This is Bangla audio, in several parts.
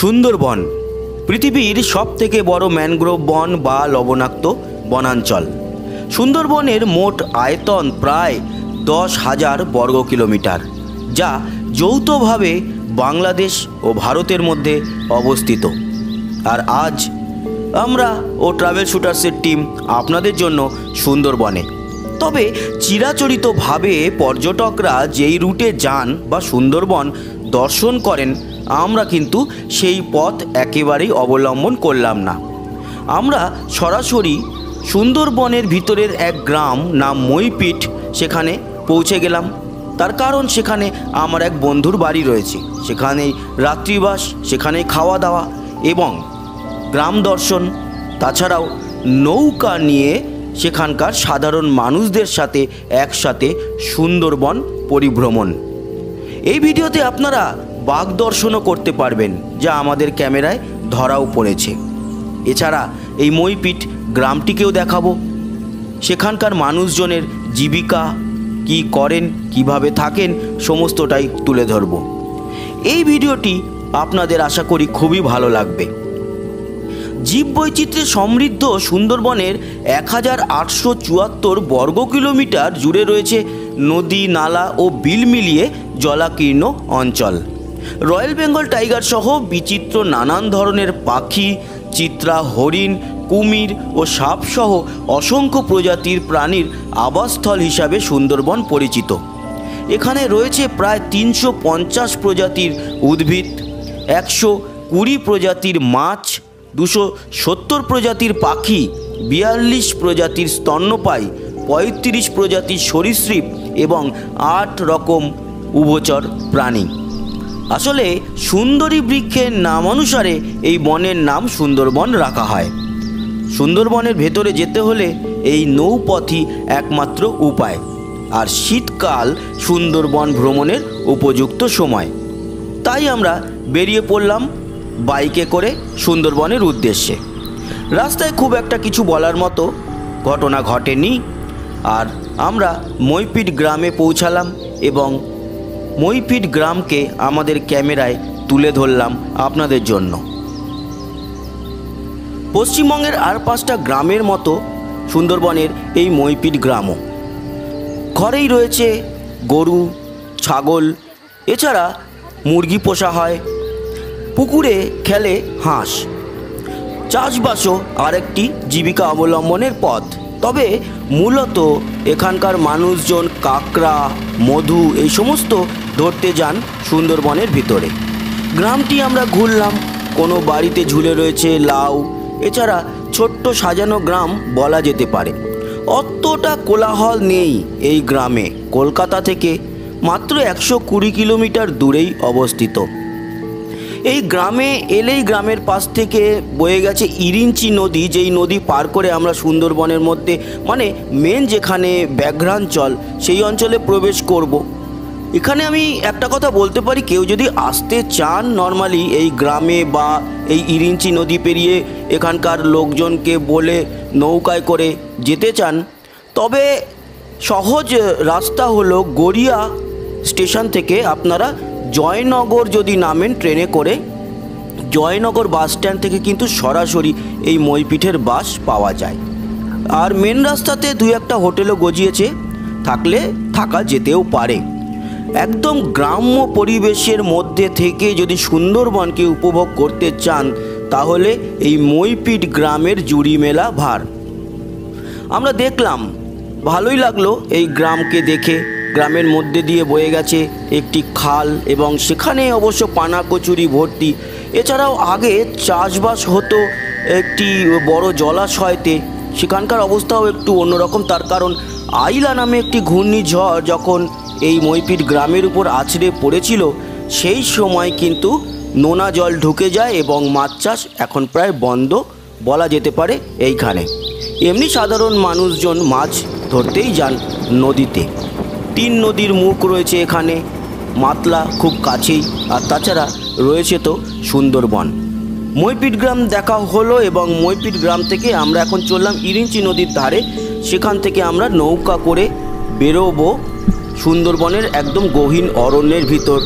সুন্দরবন, পৃথিবীর সব থেকে বড় ম্যানগ্রোভ বন বা লবণাক্ত বনাঞ্চল। সুন্দরবনের মোট আয়তন প্রায় দশ হাজার বর্গ কিলোমিটার, যা যৌথভাবে বাংলাদেশ ও ভারতের মধ্যে অবস্থিত। আর আজ আমরা ও ট্রাভেল শুটার্সের টিম আপনাদের জন্য সুন্দরবনে। তবে চিরাচরিতভাবে পর্যটকরা যেই রুটে যান বা সুন্দরবন দর্শন করেন আমরা কিন্তু সেই পথ একেবারেই অবলম্বন করলাম না। আমরা সরাসরি সুন্দরবনের ভিতরের এক গ্রাম নাম মইপিঠ সেখানে পৌঁছে গেলাম। তার কারণ সেখানে আমার এক বন্ধুর বাড়ি রয়েছে। সেখানেই রাত্রিবাস সেখানে খাওয়া দাওয়া এবং গ্রাম দর্শন। তাছাড়াও নৌকা নিয়ে সেখানকার সাধারণ মানুষদের সাথে একসাথে সুন্দরবন পরিভ্রমণ। এই ভিডিওতে আপনারা বাঘ দর্শনও করতে পারবেন, যা আমাদের ক্যামেরায় ধরাও পড়েছে। এছাড়া এই মইপিঠ গ্রামটিকেও দেখাবো। সেখানকার মানুষজনের জীবিকা, কি করেন, কীভাবে থাকেন, সমস্তটাই তুলে ধরব। এই ভিডিওটি আপনাদের আশা করি খুবই ভালো লাগবে। জীববৈচিত্র্যে সমৃদ্ধ সুন্দরবনের এক হাজার আটশো চুয়াত্তর বর্গ কিলোমিটার জুড়ে রয়েছে নদী, নালা ও বিল মিলিয়ে জলাকীর্ণ অঞ্চল। রয়্যাল বেঙ্গল টাইগার সহ বিচিত্র নানান ধরনের পাখি, চিত্রা, হরিণ, কুমির ও সাপসহ অসংখ্য প্রজাতির প্রাণীর আবাসস্থল হিসাবে সুন্দরবন পরিচিত। এখানে রয়েছে প্রায় তিনশো পঞ্চাশ প্রজাতির উদ্ভিদ, একশো কুড়ি প্রজাতির মাছ, দুশো সত্তর প্রজাতির পাখি, বিয়াল্লিশ প্রজাতির স্তন্যপায়ী, পঁয়ত্রিশ প্রজাতির সরীসৃপ এবং আট রকম উভচর প্রাণী। আসলে সুন্দরী বৃক্ষের নাম অনুসারে এই বনের নাম সুন্দরবন রাখা হয়। সুন্দরবনের ভেতরে যেতে হলে এই নৌপথই একমাত্র উপায়। আর শীতকাল সুন্দরবন ভ্রমণের উপযুক্ত সময়। তাই আমরা বেরিয়ে পড়লাম বাইকে করে সুন্দরবনের উদ্দেশ্যে। রাস্তায় খুব একটা কিছু বলার মতো ঘটনা ঘটেনি। আর আমরা মইপিট গ্রামে পৌঁছালাম এবং মইপিট গ্রামকে আমাদের ক্যামেরায় তুলে ধরলাম আপনাদের জন্য। পশ্চিমবঙ্গের আর পাঁচটা গ্রামের মতো সুন্দরবনের এই মইপিট গ্রামও। ঘরেই রয়েছে গরু, ছাগল, এছাড়া মুরগি পোষা হয়, পুকুরে খেলে হাঁস। চাষবাসও আরেকটি জীবিকা অবলম্বনের পথ। তবে মূলত এখানকার মানুষজন কাঁকড়া, মধু এই সমস্ত ধরতে যান সুন্দরবনের ভিতরে। গ্রামটি আমরা ঘুরলাম, কোনো বাড়িতে ঝুলে রয়েছে লাউ, এছাড়া ছোট্ট সাজানো গ্রাম বলা যেতে পারে। অতটা কোলাহল নেই এই গ্রামে, কলকাতা থেকে মাত্র একশো কুড়ি কিলোমিটার দূরেই অবস্থিত। এই গ্রামে এলেই গ্রামের পাশ থেকে বয়ে গেছে ইরিঞ্চি নদী, যেই নদী পার করে আমরা সুন্দরবনের মধ্যে মানে মেন যেখানে ব্যাঘ্রাঞ্চল, সেই অঞ্চলে প্রবেশ করব। এখানে আমি একটা কথা বলতে পারি, কেউ যদি আসতে চান নর্মালি এই গ্রামে বা এই ইরিঞ্চি নদী পেরিয়ে এখানকার লোকজনকে বলে নৌকায় করে যেতে চান, তবে সহজ রাস্তা হলো গড়িয়া স্টেশন থেকে আপনারা জয়নগর যদি নামেন ট্রেনে করে, জয়নগর বাস স্ট্যান্ড থেকে কিন্তু সরাসরি এই মইপিঠের বাস পাওয়া যায়। আর মেন রাস্তাতে দুই একটা হোটেলও গজিয়েছে, থাকলে থাকা যেতেও পারে। একদম গ্রাম্য পরিবেশের মধ্যে থেকে যদি সুন্দরবনকে উপভোগ করতে চান, তাহলে এই মইপিঠ গ্রামের জুড়ি মেলা ভার। আমরা দেখলাম, ভালোই লাগল এই গ্রামকে দেখে। গ্রামের মধ্যে দিয়ে বয়ে গেছে একটি খাল এবং সেখানে অবশ্য পানা কচুরি ভর্তি। এছাড়াও আগে চাষবাস হতো একটি বড় জলাশয়তে। সেখানকার অবস্থাও একটু অন্যরকম, তার কারণ আইলা নামে একটি ঘূর্ণিঝড় যখন এই মইপিট গ্রামের উপর আছড়ে পড়েছিল, সেই সময় কিন্তু নোনা জল ঢুকে যায় এবং মাছ চাষ এখন প্রায় বন্ধ বলা যেতে পারে এইখানে। এমনি সাধারণ মানুষজন মাছ ধরতেই যান নদীতে। তিন নদীর মুখ রয়েছে এখানে, মাতলা খুব কাছেই, আর তাছাড়া রয়েছে তো সুন্দরবন। মইপিট গ্রাম দেখা হলো এবং মইপিট গ্রাম থেকে আমরা এখন চললাম ইরিঞ্চি নদীর ধারে, সেখান থেকে আমরা নৌকা করে বেরোবো সুন্দরবনের একদম গহীন অরণ্যের ভিতর।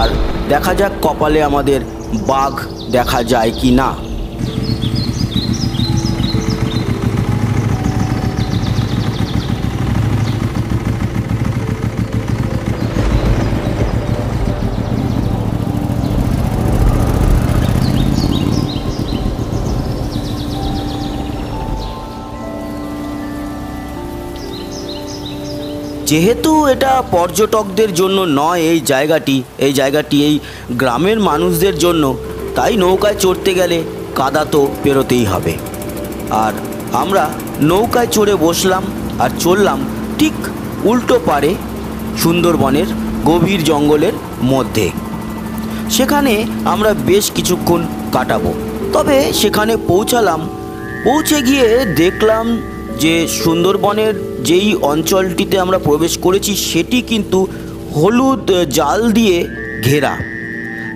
আর দেখা যাক কপালে আমাদের বাঘ দেখা যায় কি না যেহেতু এটা পর্যটকদের জন্য নয় এই জায়গাটি এই জায়গাটি এই গ্রামের মানুষদের জন্য, তাই নৌকায় চড়তে গেলে কাদা তো পেরোতেই হবে। আর আমরা নৌকায় চড়ে বসলাম আর চললাম ঠিক উল্টো পারে সুন্দরবনের গভীর জঙ্গলের মধ্যে। সেখানে আমরা বেশ কিছুক্ষণ কাটাবো। তবে সেখানে পৌঁছালাম, পৌঁছে গিয়ে দেখলাম যে সুন্দরবনের যেই অঞ্চলটিতে আমরা প্রবেশ করেছি সেটি কিন্তু হলুদ জাল দিয়ে ঘেরা।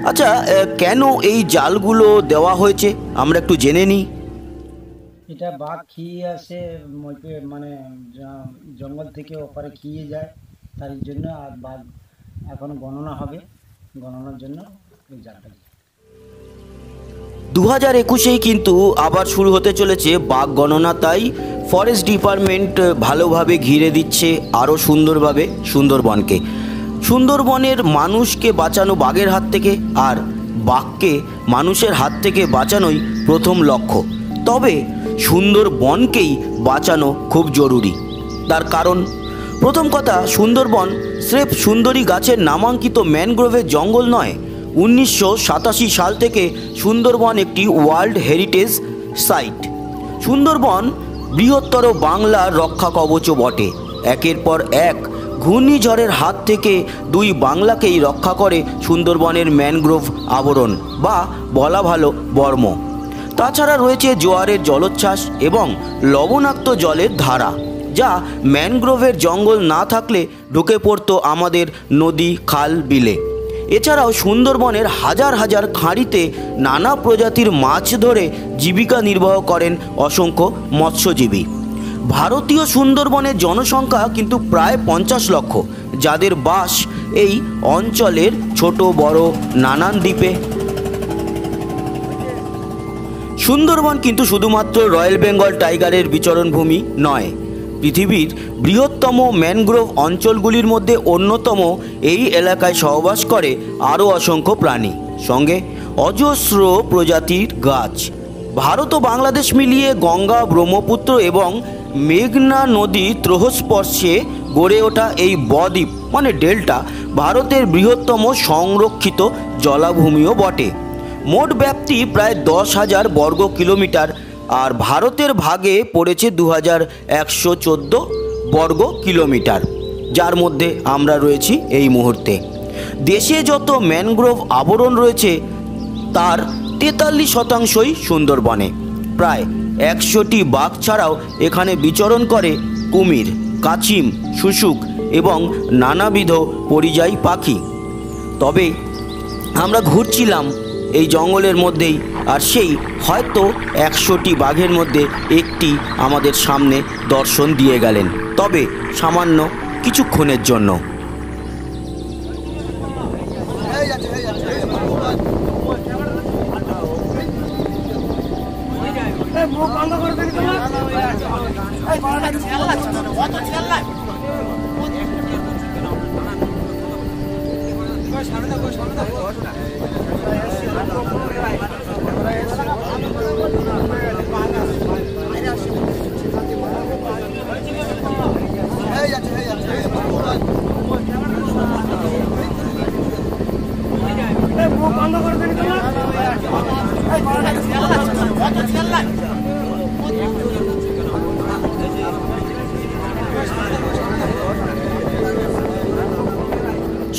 আচ্ছা কেন এই জালগুলো দেওয়া হয়েছে? আমরা একটু জেনে নিই। এটা বাঘ খেয়ে আসে মানে জঙ্গল থেকে ওপারে খেয়ে যায় তার জন্য আর বাঘ এখন গণনা হবে। গণনার জন্য ওই জালটা। দু হাজার একুশেই কিন্তু আবার শুরু হতে চলেছে বাঘ গণনা, তাই ফরেস্ট ডিপার্টমেন্ট ভালোভাবে ঘিরে দিচ্ছে আরও সুন্দরভাবে সুন্দরবনকে। সুন্দরবনের মানুষকে বাঁচানো বাঘের হাত থেকে আর বাঘকে মানুষের হাত থেকে বাঁচানোই প্রথম লক্ষ্য। তবে সুন্দরবনকেই বাঁচানো খুব জরুরি। তার কারণ? প্রথম কথা, সুন্দরবন স্রেফ সুন্দরী গাছের নামাঙ্কিত ম্যানগ্রোভের জঙ্গল নয় উনিশশো সাতাশি সাল থেকে সুন্দরবন একটি ওয়ার্ল্ড হেরিটেজ সাইট। সুন্দরবন বৃহত্তর বাংলার রক্ষা কবচও বটে। একের পর এক ঘূর্ণিঝড়ের হাত থেকে দুই বাংলাকেই রক্ষা করে সুন্দরবনের ম্যানগ্রোভ আবরণ বা বলা ভালো বর্ম। তাছাড়া রয়েছে জোয়ারের জলোচ্ছ্বাস এবং লবণাক্ত জলের ধারা, যা ম্যানগ্রোভের জঙ্গল না থাকলে ঢুকে পড়তো আমাদের নদী খাল বিলে। এছাড়াও সুন্দরবনের হাজার হাজার খাঁড়িতে নানা প্রজাতির মাছ ধরে জীবিকা নির্বাহ করেন অসংখ্য মৎস্যজীবী। ভারতীয় সুন্দরবনের জনসংখ্যা কিন্তু প্রায় পঞ্চাশ লক্ষ, যাদের বাস এই অঞ্চলের ছোট, বড়, নানান দ্বীপে। সুন্দরবন কিন্তু শুধুমাত্র রয়্যাল বেঙ্গল টাইগারের বিচরণভূমি নয়, পৃথিবীর বৃহত্তম ম্যানগ্রোভ অঞ্চলগুলির মধ্যে অন্যতম এই এলাকায় সহবাস করে আরও অসংখ্য প্রাণী। সঙ্গে অজস্র প্রজাতির গাছ। ভারত ও বাংলাদেশ মিলিয়ে গঙ্গা, ব্রহ্মপুত্র এবং মেঘনা নদী ত্রহস্পর্শে গড়ে ওঠা এই বদ্বীপ মানে ডেল্টা, ভারতের বৃহত্তম সংরক্ষিত জলাভূমিও বটে। মোট ব্যাপ্তি প্রায় দশ হাজার বর্গ কিলোমিটার, আর ভারতের ভাগে পড়েছে দু হাজার একশো চোদ্দ বর্গ কিলোমিটার, যার মধ্যে আমরা রয়েছি এই মুহূর্তে। দেশে যত ম্যানগ্রোভ আবরণ রয়েছে, তার তেতাল্লিশ শতাংশই সুন্দরবনে। প্রায় একশোটি বাঘ ছাড়াও এখানে বিচরণ করে কুমির, কাচিম, শুশুক এবং নানাবিধ পরিযায়ী পাখি। তবে আমরা ঘুরছিলাম এই জঙ্গলের মধ্যেই, আর সেই হয়তো একশোটি বাঘের মধ্যে একটি আমাদের সামনে দর্শন দিয়ে গেলেন। তবে সামান্য কিছুক্ষণের জন্য।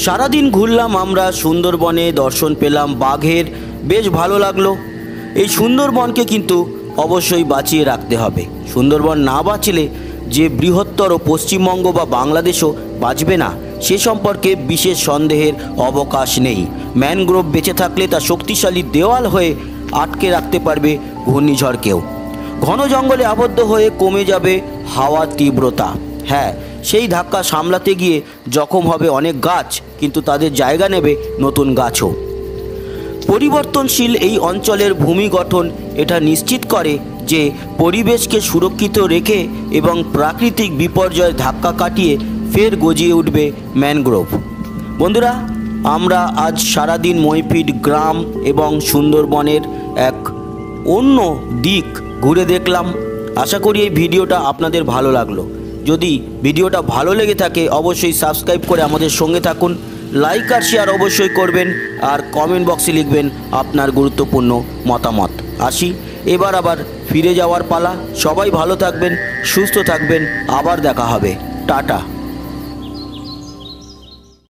সারাদিন ঘুরলাম আমরা, সুন্দরবনে দর্শন পেলাম, বাঘের। বেশ ভালো লাগল। এই সুন্দরবনকে কিন্তু অবশ্যই বাঁচিয়ে রাখতে হবে। সুন্দরবন না বাঁচলে যে বৃহত্তর পশ্চিমবঙ্গ বা বাংলাদেশও বাঁচবে না, সে সম্পর্কে বিশেষ সন্দেহের অবকাশ নেই। ম্যানগ্রোভ বেঁচে থাকলে তা শক্তিশালী দেওয়াল হয়ে আটকে রাখতে পারবে ঘূর্ণিঝড়কেও। ঘন জঙ্গলে আবদ্ধ হয়ে কমে যাবে হাওয়ার তীব্রতা। হ্যাঁ সেই ধাক্কা সামলাতে গিয়ে জখম হবে অনেক গাছ, কিন্তু তাদের জায়গা নেবে নতুন গাছও। পরিবর্তনশীল এই অঞ্চলের ভূমি গঠন এটা নিশ্চিত করে যে পরিবেশকে সুরক্ষিত রেখে এবং প্রাকৃতিক বিপর্যয় ধাক্কা কাটিয়ে ফের গজিয়ে উঠবে ম্যানগ্রোভ। বন্ধুরা, আমরা আজ সারাদিন মইপিট গ্রাম এবং সুন্দরবনের এক অন্য দিক ঘুরে দেখলাম। আশা করি এই ভিডিওটা আপনাদের ভালো লাগল। যদি ভিডিওটা ভালো লেগে থাকে, অবশ্যই সাবস্ক্রাইব করে আমাদের সঙ্গে থাকুন। লাইক আর শেয়ার অবশ্যই করবেন, আর কমেন্ট বক্সে লিখবেন আপনার গুরুত্বপূর্ণ মতামত। আসি, এবার আবার ফিরে যাওয়ার পালা। সবাই ভালো থাকবেন, সুস্থ থাকবেন, আবার দেখা হবে। টাটা।